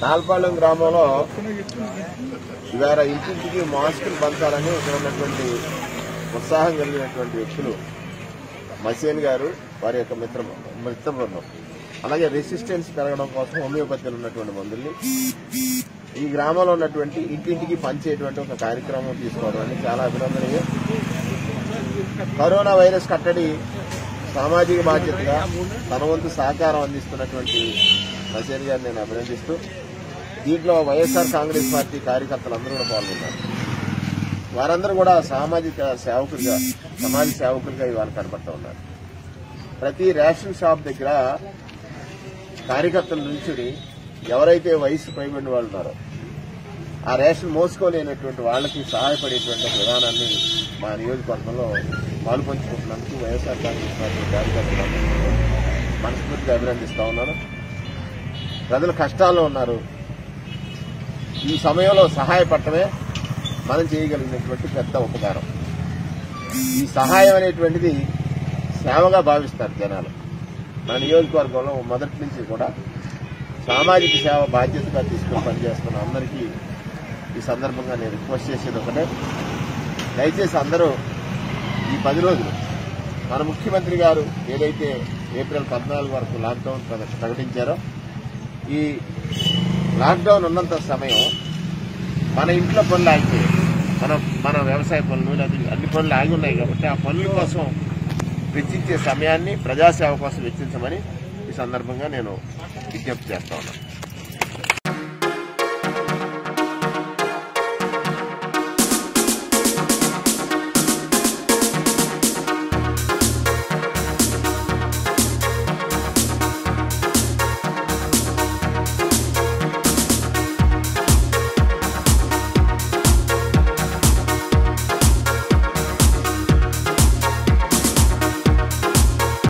నాల్పాలెం గ్రామంలో ఇవాళ ఇంటింటికి మాస్కులు పంచాలని ఇక్కడ ఉన్నటువంటి ఉత్సాహం కలిగినటువంటి వ్యక్తులు. మసేన్ గారు వారి యొక్క మిత్ర మిత్ర బృందం అలాగే రెసిస్టెన్స్ పెరగడం కోసం హోమియోపతిలో ఉన్నటువంటి మందుల్ని ఈ గ్రామంలో ఉన్నటువంటి ఇంటింటికి పంచేటువంటి ఒక కార్యక్రమం తీసుకోవడం అనేది చాలా అభినందనీయం. కరోనా వైరస్ కట్టడి సామాజిక బాధ్యతగా తన వంతు సహకారం అందిస్తున్నటువంటి మసేన్ గారిని నేను అభినందిస్తూ దీంట్లో వైఎస్ఆర్ కాంగ్రెస్ పార్టీ కార్యకర్తలందరూ కూడా పాల్గొన్నారు. వారందరూ కూడా సామాజిక సేవకులుగా సమాజ సేవకులుగా ఇవాళ కనబడుతూ ఉన్నారు. ప్రతి రేషన్ షాప్ దగ్గర కార్యకర్తల నుంచి ఎవరైతే వయసు పైబడిన వాళ్ళు ఉన్నారో ఆ రేషన్ మోసుకోలేనటువంటి వాళ్ళకి సహాయపడేటువంటి విధానాన్ని మా నియోజకవర్గంలో పాల్పంచుకుంటున్నందుకు వైఎస్ఆర్ కాంగ్రెస్ పార్టీ కార్యకర్తలు మనస్ఫూర్తిగా అభినందిస్తా ఉన్నాను ప్రజలు కష్టాల్లో ఉన్నారు. ఈ సమయంలో సహాయపడటమే మనం చేయగలిగినటువంటి పెద్ద ఉపకారం. ఈ సహాయం అనేటువంటిది సేవగా భావిస్తారు జనాలు. మన నియోజకవర్గంలో మొదటి నుంచి కూడా సామాజిక సేవ బాధ్యతగా తీసుకుని పనిచేస్తున్న అందరికీ ఈ సందర్భంగా నేను రిక్వెస్ట్ చేసేది ఒకటే. దయచేసి అందరూ ఈ పది రోజులు మన ముఖ్యమంత్రి గారు ఏదైతే ఏప్రిల్ పద్నాలుగు వరకు లాక్డౌన్ ప్రకటించారో ఈ లాక్డౌన్ ఉన్నంత సమయం మన ఇంట్లో పనులు ఆగిపోయాయి. మనం మన వ్యవసాయ పనులు లేదా అన్ని పనులు ఆగి ఉన్నాయి కాబట్టి ఆ పనుల కోసం వెచ్చించే సమయాన్ని ప్రజాసేవ కోసం వెచ్చించమని ఈ సందర్భంగా నేను విజ్ఞప్తి చేస్తా ఉన్నాను.